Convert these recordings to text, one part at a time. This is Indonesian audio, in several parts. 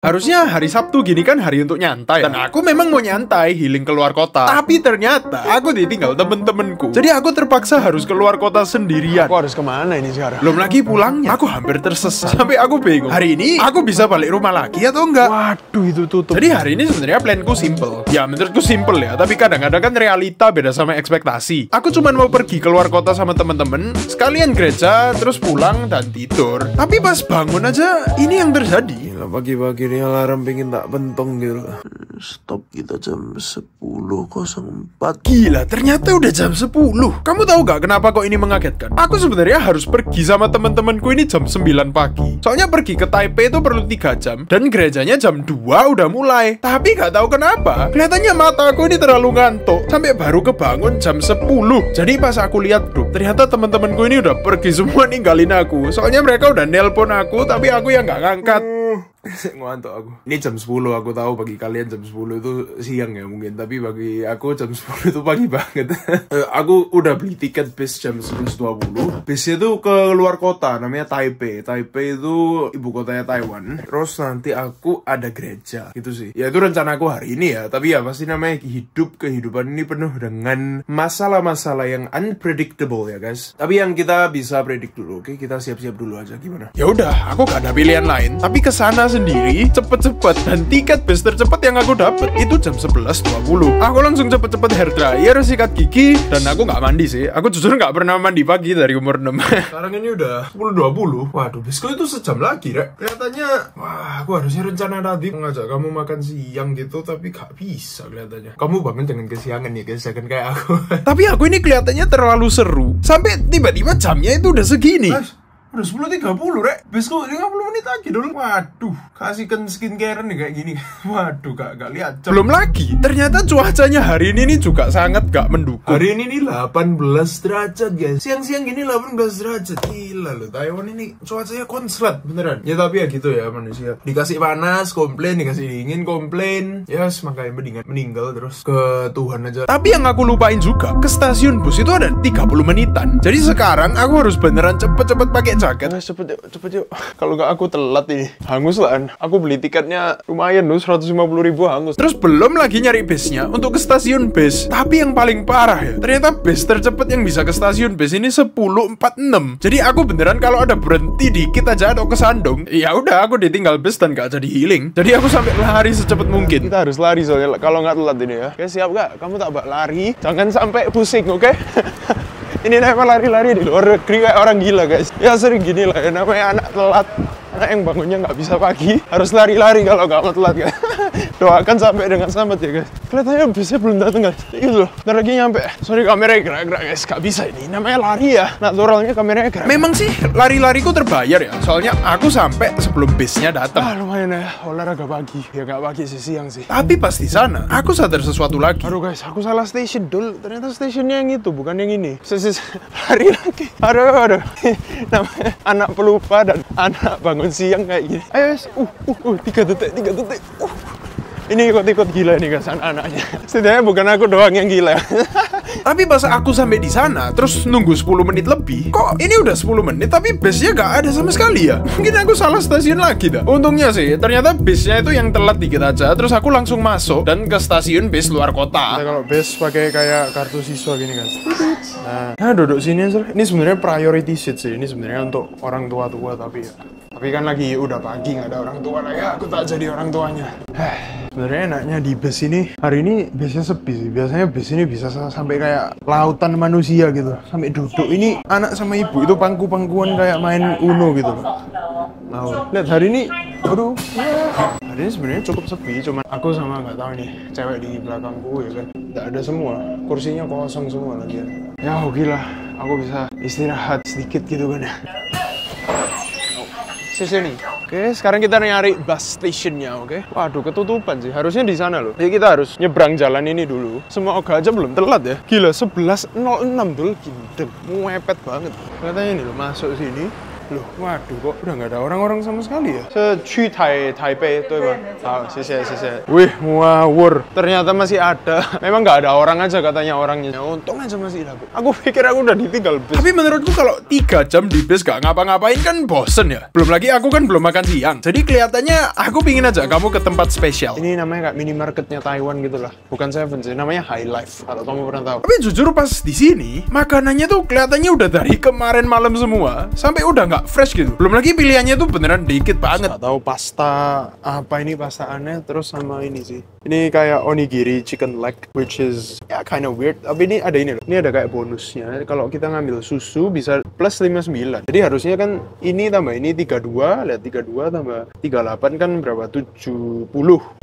Harusnya hari Sabtu gini kan hari untuk nyantai. Dan aku memang mau nyantai, healing keluar kota. Tapi ternyata aku ditinggal temen-temenku. Jadi aku terpaksa harus keluar kota sendirian. Aku harus ke mana ini sekarang? Belum lagi pulangnya, aku hampir tersesat. Sampai aku bingung. Hari ini aku bisa balik rumah lagi atau enggak? Waduh itu tutup. Jadi hari ini sebenarnya planku simple. Ya menurutku simple ya, tapi kadang-kadang kan realita beda sama ekspektasi. Aku cuma mau pergi keluar kota sama temen-temen, sekalian gereja, terus pulang dan tidur. Tapi pas bangun aja, ini yang terjadi. Pagi-pagi ini alarm pengen tak pentong gitu. Stop kita jam 10.04. Gila, ternyata udah jam 10. Kamu tahu gak kenapa kok ini mengagetkan? Aku sebenarnya harus pergi sama teman-temanku ini jam 9 pagi. Soalnya pergi ke Taipei itu perlu 3 jam dan gerejanya jam 2 udah mulai. Tapi gak tahu kenapa, kelihatannya mata aku ini terlalu ngantuk sampai baru kebangun jam 10. Jadi pas aku lihat grup, ternyata teman-temanku ini udah pergi semua ninggalin aku. Soalnya mereka udah nelpon aku, tapi aku yang gak ngangkat. Ngantuk aku. Ini jam 10 aku tahu bagi kalian jam 10 itu siang ya mungkin, tapi bagi aku jam 10 itu pagi banget. Eh, aku udah beli tiket bis jam 11.20. Bisnya itu ke luar kota namanya Taipei. Taipei itu ibu kotanya Taiwan. Terus nanti aku ada gereja gitu sih. Ya itu rencana aku hari ini ya, tapi ya pasti namanya hidup kehidupan ini penuh dengan masalah-masalah yang unpredictable ya guys. Tapi yang kita bisa predik dulu, oke? Kita siap-siap dulu aja gimana? Ya udah, aku gak ada pilihan lain. Tapi ke sana sendiri cepet-cepet dan tiket bis tercepat yang aku dapat itu jam 11.20. Aku langsung cepet-cepet hair dryer, sikat gigi, dan aku nggak mandi sih. Aku jujur nggak pernah mandi pagi dari umur 6. Sekarang ini udah 10.20 Waduh, bisku itu sejam lagi, Rek Kelihatannya, wah aku harusnya rencana tadi Ngajak kamu makan siang gitu Tapi gak bisa kelihatannya Kamu bangun jangan kesiangan ya guys, jangan kayak aku Tapi aku ini kelihatannya terlalu seru. Sampai tiba-tiba jamnya itu udah segini. Guys, udah 10.30 Rek. Bisku 50 menit lagi dulu Waduh, kasihkan skincare nih kayak gini. Waduh, gak, gak lihat jam. Belum lagi, ternyata cuacanya hari ini nih juga sangat gak mendukung. Hari ini nih 18 derajat guys. Siang-siang gini 18 derajat. Gila loh Taiwan ini cuacanya konslet beneran. Ya tapi ya gitu ya manusia. Dikasih panas komplain. Dikasih dingin komplain. Ya yes, makanya mendingan meninggal terus ke Tuhan aja. Tapi yang aku lupain juga, ke stasiun bus itu ada 30 menitan. Jadi sekarang aku harus beneran cepet-cepet pakai jaket. Guys cepet yuk cepet yuk Kalau nggak aku telat nih Hangus lah Aku beli tiketnya lumayan loh 150 ribu hangus Terus belum lagi nyari bisnya untuk ke stasiun bis. Tapi yang paling parah ya, ternyata bis tercepat yang bisa ke stasiun bis ini 10.46. Jadi aku beneran kalau ada berhenti dikit aja atau kesandung, ya udah aku ditinggal bis dan gak jadi healing. Jadi aku sampai lari secepat mungkin. Kita harus lari soalnya kalau nggak telat ini ya Oke siap gak? Kamu tak bak lari Jangan sampai pusing oke? ini namanya lari-lari di luar negeri kayak orang gila guys. Ya sering gini lah ya namanya anak telat Anak yang bangunnya nggak bisa pagi. Harus lari-lari kalau nggak mau telat guys. Doakan sampai dengan selamat ya guys. Kelihatannya bisnya belum datang guys. Itu loh. Ntar lagi nyampe. Sorry kameranya gerak-gerak guys. Gak bisa ini. Namanya lari ya. Naturalnya kameranya gerak Memang sih lari-lariku terbayar ya, soalnya aku sampai sebelum bisnya Ah datang. lumayan ya. Olahraga pagi. Ya nggak pagi sih siang sih. Tapi pas di sana, aku sadar sesuatu lagi. Aduh guys, aku salah station dul. Ternyata stationnya yang itu, bukan yang ini. Lari lagi. Aduh, aduh. Namanya anak pelupa dan anak bangun siang kayak gini. Ayo, guys. Uh, uh, uh, tiga detik, tiga detik. Uh. Ini ikut-ikut gila nih guys anak-anaknya. Setidaknya bukan aku doang yang gila. Tapi pas aku sampai di sana, terus nunggu 10 menit lebih, kok ini udah 10 menit tapi bisnya gak ada sama sekali ya? Mungkin aku salah stasiun lagi dah. Untungnya sih, ternyata bisnya itu yang telat dikit aja, terus aku langsung masuk dan ke stasiun bis luar kota. kalau base pakai kayak kartu siswa gini guys. Nah, nah duduk sini aja. Ini sebenarnya priority seat sih. Ini sebenarnya untuk orang tua-tua tapi ya. Tapi kan lagi udah pagi nggak ada orang tua lah ya. Aku tak jadi orang tuanya. Sebenarnya enaknya di bus ini hari ini biasanya sepi sih. Biasanya bus ini bisa sa- sampai kayak lautan manusia gitu. Sampai duduk ini anak sama ibu itu pangku-pangkuan kayak main Uno gitu. Nah, lihat hari ini, aduh, hari ini sebenarnya cukup sepi. Cuman aku sama nggak tahu nih cewek di belakangku ya kan, nggak ada semua. Kursinya kosong semua lagi. Ya oke lah, aku bisa istirahat sedikit gitu kan ya. Sini. Oke, sekarang kita nyari bus stationnya, oke? Waduh, ketutupan sih. Harusnya di sana loh. Jadi kita harus nyebrang jalan ini dulu. Semoga aja belum telat ya. Gila, 11.06 dulu. Gila, mepet banget. Katanya ini loh, masuk sini. Loh, waduh kok udah nggak ada orang-orang sama sekali ya? Secu Tai Taipei itu ya, Ah, sisi sisi. Wih, ngawur. Ternyata masih ada. Memang nggak ada orang aja katanya orangnya. Ya, untung aja masih ada. Aku pikir aku udah ditinggal bis. Tapi menurutku kalau tiga jam di bis gak ngapa-ngapain kan bosen ya. Belum lagi aku kan belum makan siang. Jadi kelihatannya aku pingin aja kamu ke tempat spesial. Ini namanya kayak minimarketnya Taiwan gitu lah. Bukan Seven sih, namanya High Life. Kalau kamu pernah tahu. Tapi jujur pas di sini makanannya tuh kelihatannya udah dari kemarin malam semua sampai udah nggak fresh gitu. Belum lagi pilihannya tuh beneran dikit banget. Tahu pasta apa ini pasta aneh terus sama ini sih. Ini kayak onigiri chicken leg which is ya kind of weird. Tapi ini ada ini loh. Ini ada kayak bonusnya. Kalau kita ngambil susu bisa plus 59. Jadi harusnya kan ini tambah ini 32, lihat 32 tambah 38 kan berapa? 70.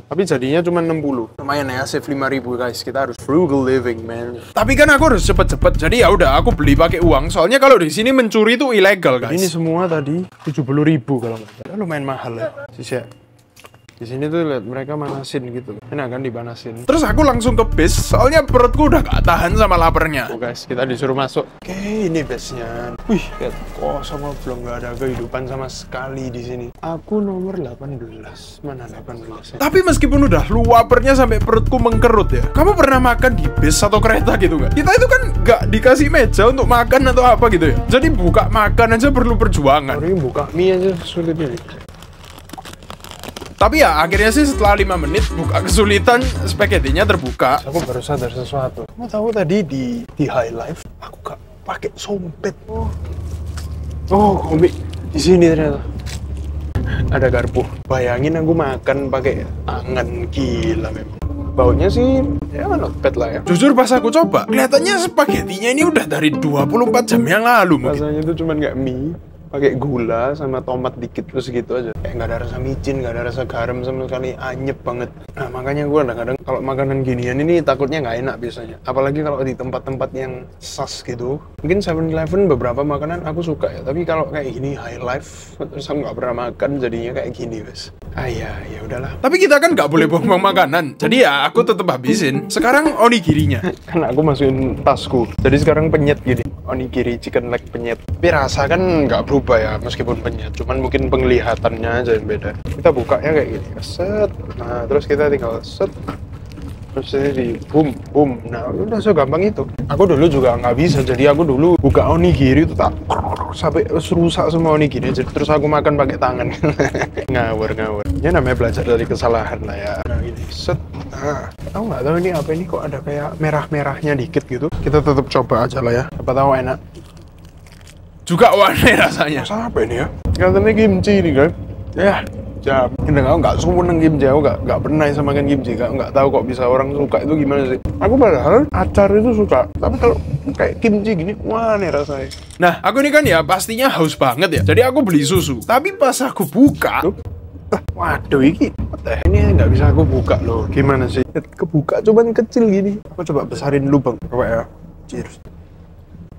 Tapi jadinya cuma 60. Lumayan ya save 5000 guys. Kita harus frugal living man. Tapi kan aku harus cepet-cepet. Jadi ya udah aku beli pakai uang. Soalnya kalau di sini mencuri itu ilegal guys. Ini semua tadi 70.000 kalau nggak salah. Lumayan mahal ya. Sisa. Di sini tuh lihat mereka manasin gitu. Enak kan dipanasin. Terus aku langsung ke bis, soalnya perutku udah gak tahan sama laparnya. Oh guys, kita disuruh masuk. Oke, ini busnya. Wih, lihat kosong belum nggak ada kehidupan sama sekali di sini. Aku nomor 18. Mana 18 ya? Tapi meskipun udah luapernya sampai perutku mengkerut ya, kamu pernah makan di bis atau kereta gitu gak? Kita itu kan gak dikasih meja untuk makan atau apa gitu ya. Jadi buka makan aja perlu perjuangan. Sorry, buka mie aja sulit ini. Tapi ya akhirnya sih setelah 5 menit buka kesulitan spaghettinya terbuka. Aku baru sadar sesuatu. Kamu tahu tadi di di High Life aku gak pakai sompet. Oh, oh komik di sini ternyata ada garpu. Bayangin aku makan pakai tangan gila memang. Baunya sih ya not bad lah ya. Jujur pas aku coba, kelihatannya spaghettinya ini udah dari 24 jam yang lalu mungkin. Rasanya itu cuman kayak mie pakai gula sama tomat dikit terus gitu aja. Kayak nggak ada rasa micin nggak ada rasa garam sama sekali. Anyep banget. Nah makanya gue kadang-kadang kalau makanan ginian ini takutnya nggak enak biasanya. Apalagi kalau di tempat-tempat yang sas gitu. Mungkin 7-Eleven beberapa makanan aku suka ya. Tapi kalau kayak gini high life terus aku nggak pernah makan jadinya kayak gini wes. Ah ya ya udahlah. Tapi kita kan nggak boleh buang-buang makanan. Jadi ya aku tetap habisin. Sekarang onigirinya. kan aku masukin tasku. Jadi sekarang penyet gini. Onigiri chicken leg penyet. Tapi rasa kan nggak berubah ya meskipun penyet cuman mungkin penglihatannya aja yang beda. Kita bukanya kayak gini. Set. Nah terus kita tinggal set. Terus ini di boom boom. Nah udah segampang itu. Aku dulu juga nggak bisa jadi aku dulu buka onigiri itu tak sampai rusak semua onigiri. Jadi terus aku makan pakai tangan. Ngawur ngawur. Ya namanya belajar dari kesalahan lah ya. Nah gini set. Nah aku nggak tahu ini apa ini kok ada kayak merah-merahnya dikit gitu. Kita tetap coba aja lah ya. Siapa tahu enak Juga warna rasanya. Rasa apa ini ya? Katanya kimchi ini kan. Ya, jam. Ini aku nggak seneng kimchi, aku nggak nggak pernah sama makan kimchi, nggak nggak tahu kok bisa orang suka itu gimana sih. Aku padahal acar itu suka, tapi kalau kayak kimchi gini, wah rasanya. Nah, aku ini kan ya pastinya haus banget ya. Jadi aku beli susu. Tapi pas aku buka, Tuh. Waduh ini ini nggak bisa aku buka loh. Gimana sih? Kebuka cuman kecil gini. Aku coba besarin lubang. Coba ya. Cheers.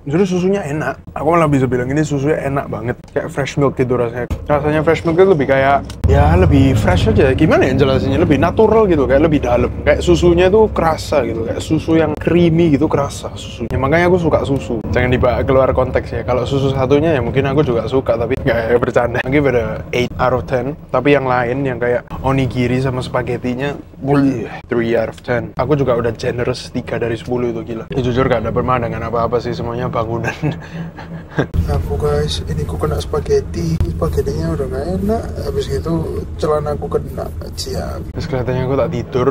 Justru susunya enak. Aku malah bisa bilang ini susunya enak banget. Kayak fresh milk gitu rasanya. Rasanya fresh milk itu lebih kayak ya lebih fresh aja. Gimana ya jelasinnya? Lebih natural gitu, kayak lebih dalam. Kayak susunya tuh kerasa gitu, kayak susu yang creamy gitu kerasa susunya. Makanya aku suka susu. Jangan dibawa keluar konteks ya. Kalau susu satunya ya mungkin aku juga suka tapi nggak ya, bercanda. Mungkin pada 8 out of 10. Tapi yang lain yang kayak onigiri sama spagettinya, wih, 3 out of 10. Aku juga udah generous 3 dari 10 itu gila. Ya, jujur gak ada pemandangan apa-apa sih semuanya bangunan. aku guys, ini ku kena spaghetti. Spagettinya udah gak enak. Habis gitu celana aku kena. Siap. Terus kelihatannya aku tak tidur.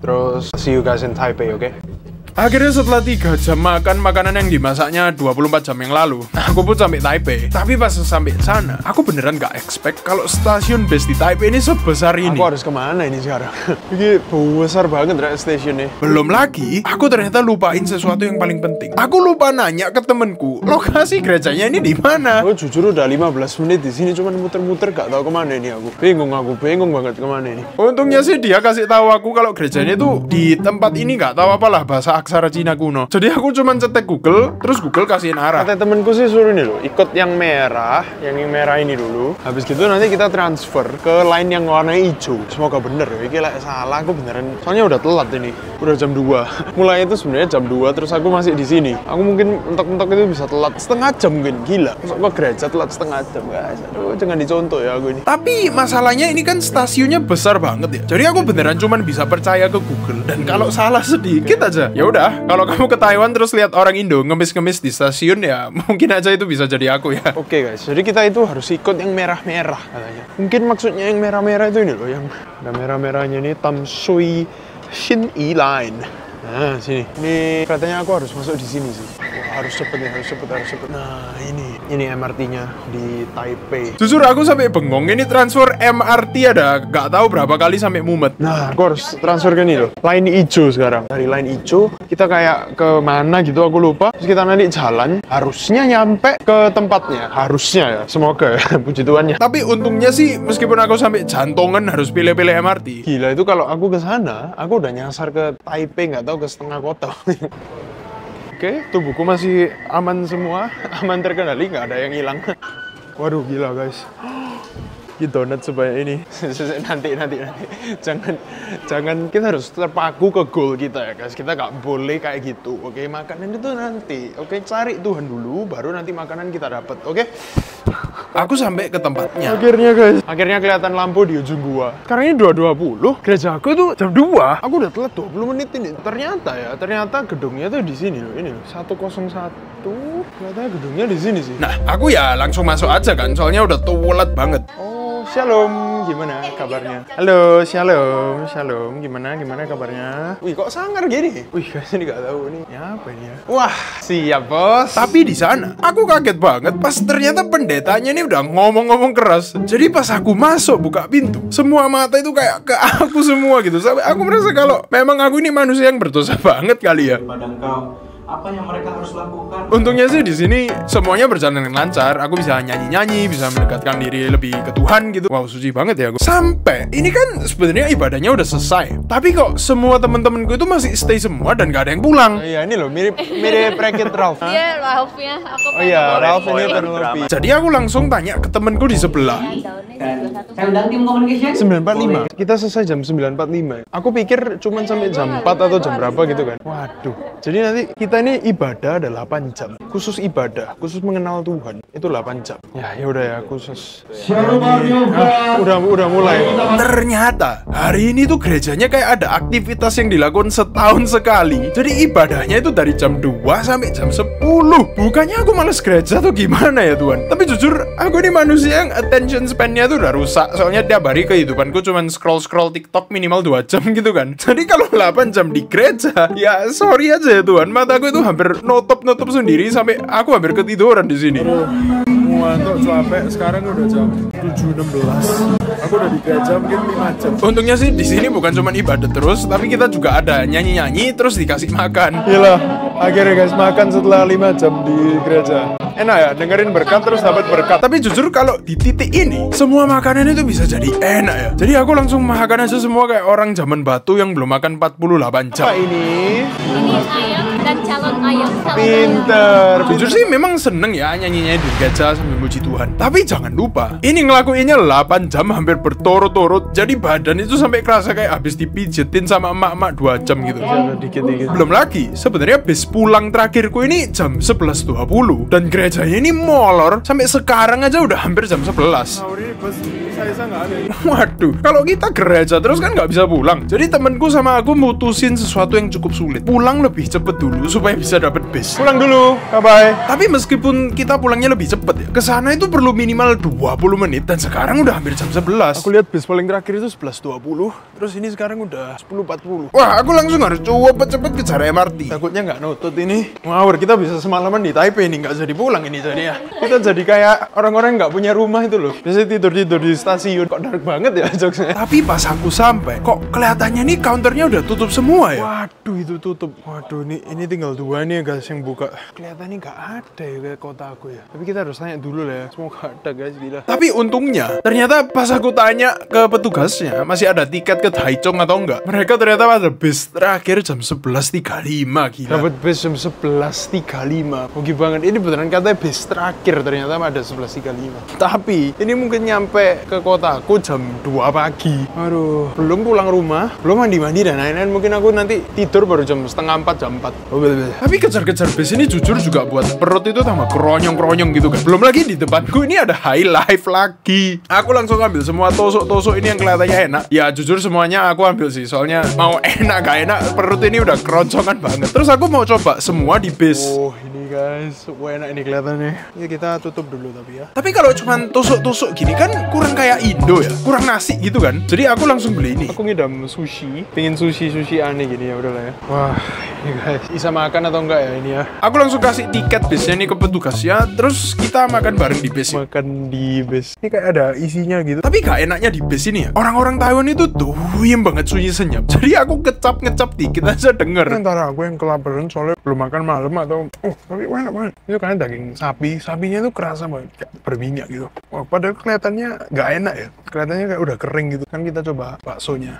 Terus see you guys in Taipei, oke? Akhirnya setelah 3 jam makan makanan yang dimasaknya 24 jam yang lalu, aku pun sampai Taipei. Tapi pas sampai sana, aku beneran gak expect kalau stasiun bus di Taipei ini sebesar ini. Aku harus ke mana ini sekarang? ini besar banget rek stationnya. Belum lagi, aku ternyata lupain sesuatu yang paling penting. Aku lupa nanya ke temenku, lokasi gerejanya ini di mana? Aku jujur udah 15 menit di sini cuman muter-muter gak tahu ke mana ini aku. Bingung aku, bingung banget ke mana ini. Untungnya sih dia kasih tahu aku kalau gerejanya itu di tempat ini nggak tahu apalah bahasa aksara Cina kuno. Jadi aku cuman cetek Google, terus Google kasihin arah. Kata temenku sih suruh ini loh, ikut yang merah, yang yang merah ini dulu. Habis gitu nanti kita transfer ke line yang warna hijau. Semoga bener ya, ini like salah aku beneran. Soalnya udah telat ini, udah jam 2. Mulai itu sebenarnya jam 2, terus aku masih di sini. Aku mungkin mentok-mentok itu bisa telat setengah jam mungkin, gila. Masuk ke gereja telat setengah jam guys. Aduh, jangan dicontoh ya aku ini. Tapi masalahnya ini kan stasiunnya besar banget ya. Jadi aku beneran cuman bisa percaya ke Google. Dan kalau salah sedikit aja, ya udah. Kalau kamu ke Taiwan terus lihat orang Indo ngemis-ngemis di stasiun ya, mungkin aja itu bisa jadi aku ya. Oke guys, jadi kita itu harus ikut yang merah-merah katanya. Mungkin maksudnya yang merah-merah itu ini loh, yang ada merah-merahnya ini Tamsui Shin E Line. Nah, sini. Ini katanya aku harus masuk di sini sih. Wah, harus cepet nih, harus cepet, harus cepet. Nah, ini. Ini MRT-nya di Taipei. Jujur aku sampai bengong ini transfer MRT ada gak tahu berapa kali sampai mumet. Nah, aku harus transfer ke ini loh. Line hijau sekarang. Dari line hijau, kita kayak ke mana gitu aku lupa. Terus kita nanti jalan, harusnya nyampe ke tempatnya. Harusnya ya, semoga ya. Puji Tuhannya. Tapi untungnya sih meskipun aku sampai jantungan harus pilih-pilih MRT. Gila itu kalau aku ke sana, aku udah nyasar ke Taipei nggak tahu ke setengah kota. Oke, tubuhku masih aman semua, aman terkendali, nggak ada yang hilang. Waduh, gila guys. Ini donat sebanyak ini. nanti, nanti, nanti. Jangan, jangan kita harus terpaku ke goal kita ya guys. Kita nggak boleh kayak gitu. Oke, makanan itu nanti. Oke, cari Tuhan dulu, baru nanti makanan kita dapat. Oke. Aku sampai ke tempatnya. Akhirnya guys, akhirnya kelihatan lampu di ujung gua. Sekarang ini 2.20. Gereja aku tuh jam 2. Aku udah telat 20 menit ini. Ternyata ya, ternyata gedungnya tuh di sini loh. Ini loh, 101. Ternyata gedungnya di sini sih. Nah, aku ya langsung masuk aja kan, soalnya udah tulet banget. Oh, shalom. Gimana kabarnya? Halo, shalom. Shalom. Gimana? Gimana kabarnya? Wih, kok sangar gini? Wih, guys, ini gak tahu nih. Ya apa ini ya? Wah, siap, Bos. Tapi di sana, aku kaget banget pas ternyata pendetanya ini udah ngomong-ngomong keras. Jadi pas aku masuk buka pintu, semua mata itu kayak ke aku semua gitu. Sampai aku merasa kalau memang aku ini manusia yang berdosa banget kali ya. kepada engkau apa yang mereka harus lakukan Untungnya sih di sini semuanya berjalan dengan lancar. Aku bisa nyanyi-nyanyi, bisa mendekatkan diri lebih ke Tuhan gitu. Wow, suci banget ya aku. Sampai ini kan sebenarnya ibadahnya udah selesai. Tapi kok semua temen-temenku itu masih stay semua dan gak ada yang pulang. Oh, iya, ini loh mirip mirip Rekit Ralph. Dia Ralph-nya, aku Oh iya, Ralph ini Penelope. Jadi aku langsung tanya ke temenku di sebelah. dan saya undang tim communication 945. Kita selesai jam 9.45. Aku pikir cuman sampai jam 4 atau jam berapa gitu kan. Waduh. Jadi nanti kita ini ibadah ada 8 jam. Khusus ibadah, khusus mengenal Tuhan. Itu 8 jam. Ya, ya udah ya, khusus. Ah, udah udah mulai. Ternyata hari ini tuh gerejanya kayak ada aktivitas yang dilakukan setahun sekali. Jadi ibadahnya itu dari jam 2 sampai jam 10. Bukannya aku males gereja tuh gimana ya Tuhan? Tapi jujur, aku ini manusia yang attention span-nya tuh udah rusak. Soalnya tiap hari kehidupanku cuman scroll-scroll TikTok minimal 2 jam gitu kan. Jadi kalau 8 jam di gereja, ya sorry aja ya Tuhan. Mataku itu hampir nutup-nutup sendiri sampai aku hampir ketiduran di sini. Ngantuk capek. Sekarang udah jam 7.16. Aku udah di gereja mungkin 5 jam. Untungnya sih di sini bukan cuma ibadah terus, tapi kita juga ada nyanyi-nyanyi terus dikasih makan. Gila, akhirnya guys makan setelah 5 jam di gereja. Enak ya, dengerin berkat terus dapat berkat. Tapi jujur kalau di titik ini semua makanan itu bisa jadi enak ya. Jadi aku langsung makan aja semua kayak orang zaman batu yang belum makan 48 jam. Apa ini? Ini ayam ayam. Pinter. Jujur sih memang seneng ya nyanyinya di gereja sambil muji Tuhan. Tapi jangan lupa, ini ngelakuinnya 8 jam hampir berturut-turut. Jadi badan itu sampai kerasa kayak habis dipijetin sama emak-emak 2 jam gitu. Dikit-dikit. Belum lagi, sebenarnya bis pulang terakhirku ini jam 11.20 dan gerejanya ini molor sampai sekarang aja udah hampir jam 11. ini bus saya nggak ada. Waduh, kalau kita gereja terus kan nggak bisa pulang. Jadi temenku sama aku mutusin sesuatu yang cukup sulit. Pulang lebih cepet dulu supaya bisa dapet bis. Pulang dulu, bye-bye. Tapi meskipun kita pulangnya lebih cepet ya, ke sana itu perlu minimal 20 menit dan sekarang udah hampir jam 11. Aku lihat bis paling terakhir itu 11.20, terus ini sekarang udah 10.40. Wah, aku langsung harus cepet-cepet kejar MRT. Takutnya nggak nutut ini. Ngawur, kita bisa semalaman di Taipei nih, nggak jadi pulang ini jadi ya. Kita jadi kayak orang-orang nggak punya rumah itu loh. Biasanya tidur-tidur di stasiun. Kok dark banget ya jokesnya. Tapi pas aku sampai, kok kelihatannya nih counternya udah tutup semua ya? Waduh itu tutup. Waduh ini ini tinggal dua nih guys yang buka. Kelihatannya nggak ada ya kayak kota aku ya. Tapi kita harus tanya dulu lah ya. Semoga ada guys gila. Tapi untungnya, ternyata pas aku tanya ke petugasnya, masih ada tiket ke Taichung atau enggak. Mereka ternyata ada bis terakhir jam 11.35, gila. Dapat bis jam 11.35 Hoki banget Ini beneran katanya bis terakhir Ternyata ada 11.35 Tapi ini mungkin nyampe ke kotaku jam 2 pagi Aduh Belum pulang rumah Belum mandi-mandi dan lain-lain Mungkin aku nanti tidur baru jam setengah 4 jam 4 Oh betul betul Tapi kejar-kejar bis ini jujur juga buat perut itu tambah keronyong-keronyong gitu kan. Belum lagi di depanku ini ada high life lagi. Aku langsung ambil semua tosok-tosok ini yang kelihatannya enak. Ya jujur semuanya aku ambil sih. Soalnya mau enak gak enak perut ini udah keroncongan banget. Terus aku mau coba semua di bis. Oh guys Wah enak ini kelihatannya Ya kita tutup dulu tapi ya Tapi kalau cuman tusuk-tusuk gini kan kurang kayak Indo ya, kurang nasi gitu kan. Jadi aku langsung beli ini. Aku ngidam sushi Pengen sushi-sushi aneh gini ya udahlah ya Wah ini guys Bisa makan atau enggak ya ini ya Aku langsung kasih tiket bisnya nih ke petugasnya, terus kita makan bareng di bis. Makan di bis Ini kayak ada isinya gitu Tapi gak enaknya di bis ini ya, orang-orang Taiwan itu doyem banget sunyi senyap. Jadi aku kecap-ngecap dikit aja denger. antara aku yang kelaparan soalnya belum makan malam atau oh tapi enak banget itu kan daging sapi. Sapinya tuh kerasa banget kayak berminyak gitu. Wah, padahal kelihatannya nggak enak ya. Kelihatannya kayak udah kering gitu. Kan kita coba baksonya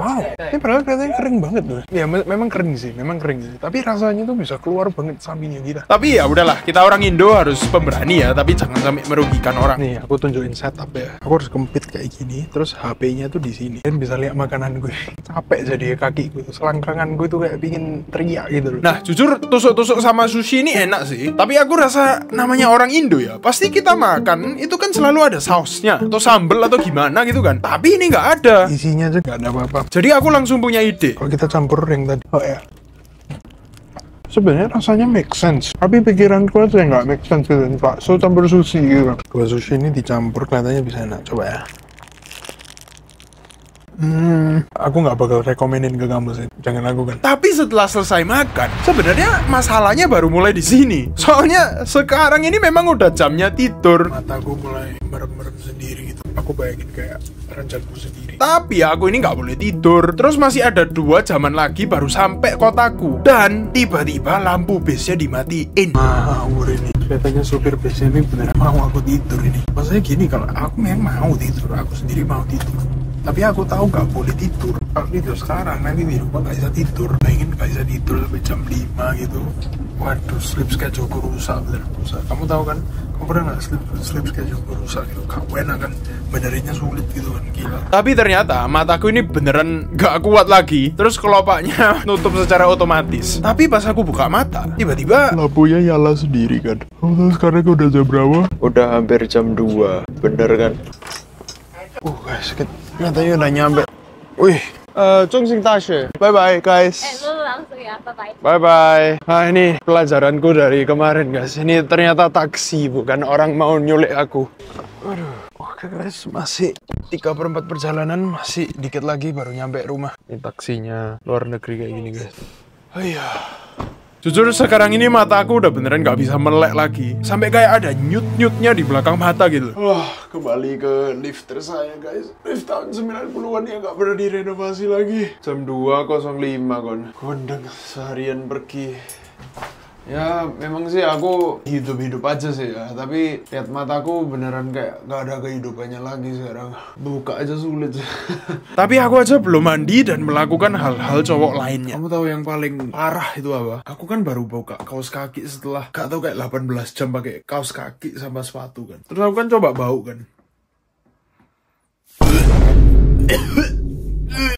Wow, ini padahal kelihatannya kering banget loh. Ya me- memang kering sih, memang kering sih. Tapi rasanya tuh bisa keluar banget sapinya kita. Tapi ya udahlah, kita orang Indo harus pemberani ya, tapi jangan sampai merugikan orang. Nih, aku tunjukin setup ya. Aku harus kempit kayak gini, terus HP-nya tuh di sini. Dan bisa lihat makanan gue. Capek jadi kakiku tuh. Selangkangan gue tuh kayak pingin teriak gitu loh. Nah, jujur tusuk-tusuk sama sushi ini enak sih. Tapi aku rasa namanya orang Indo ya. Pasti kita makan itu kan selalu ada sausnya atau sambel atau gimana gitu kan. Tapi ini nggak ada. isinya aja nggak ada apa-apa. Jadi aku langsung punya ide. Kalau kita campur yang tadi, oh ya. Sebenarnya rasanya make sense, tapi pikiranku aja yang nggak make sense gitu. Bakso campur sushi gitu. Kalau sushi ini dicampur kelihatannya bisa enak. Coba ya. Hmm, aku nggak bakal rekomenin ke kamu sih. Jangan lakukan. Tapi setelah selesai makan, sebenarnya masalahnya baru mulai di sini. Soalnya sekarang ini memang udah jamnya tidur. Mataku mulai merem-merem sendiri gitu. Aku bayangin kayak rencanaku sendiri. Tapi aku ini nggak boleh tidur. Terus masih ada dua jaman lagi baru sampai kotaku. Dan tiba-tiba lampu bisnya dimatiin. Ngawur ini. Kelihatannya supir busnya ini beneran mau aku tidur ini. Maksudnya gini, kalau aku memang mau tidur, aku sendiri mau tidur. Tapi aku tahu nggak boleh tidur. Kalau tidur sekarang, nanti di rumah nggak bisa tidur. Pengen nggak bisa tidur sampai jam 5 gitu. Waduh, sleep schedule rusak, bener rusak. Kamu tahu kan, kamu pernah nggak sleep, sleep schedule rusak gitu? Kamu enak kan, benerinnya sulit gitu kan, gila. Tapi ternyata mataku ini beneran gak kuat lagi. Terus kelopaknya nutup secara otomatis. Tapi pas aku buka mata, tiba-tiba Lampunya nyala sendiri kan. Kamu tahu sekarang udah jam berapa? Udah hampir jam 2, bener kan? Uh guys, katanya udah nyampe. Wih, eh, Chongqing Dashi. Bye bye guys. Eh, lu langsung ya, bye-bye. Bye bye. Nah ini pelajaranku dari kemarin guys. Ini ternyata taksi bukan orang mau nyulik aku. Aduh. Oke guys, masih 3 per 4 perjalanan, masih dikit lagi baru nyampe rumah. Ini taksinya luar negeri kayak gini guys. Oh iya. Jujur sekarang ini mata aku udah beneran gak bisa melek lagi Sampai kayak ada nyut-nyutnya di belakang mata gitu Wah, kembali ke lifter saya guys. Lift tahun 90-an yang nggak pernah direnovasi lagi. Jam 2.05 kon. Kondang seharian pergi. Ya, memang sih aku hidup-hidup aja sih ya. Tapi lihat mataku beneran kayak nggak ada kehidupannya lagi sekarang. Buka aja sulit sih. Tapi aku aja belum mandi dan melakukan hal-hal cowok lainnya Kamu tahu yang paling parah itu apa? Aku kan baru buka kaos kaki setelah gak tahu kayak 18 jam pakai kaos kaki sama sepatu kan Terus aku kan coba bau kan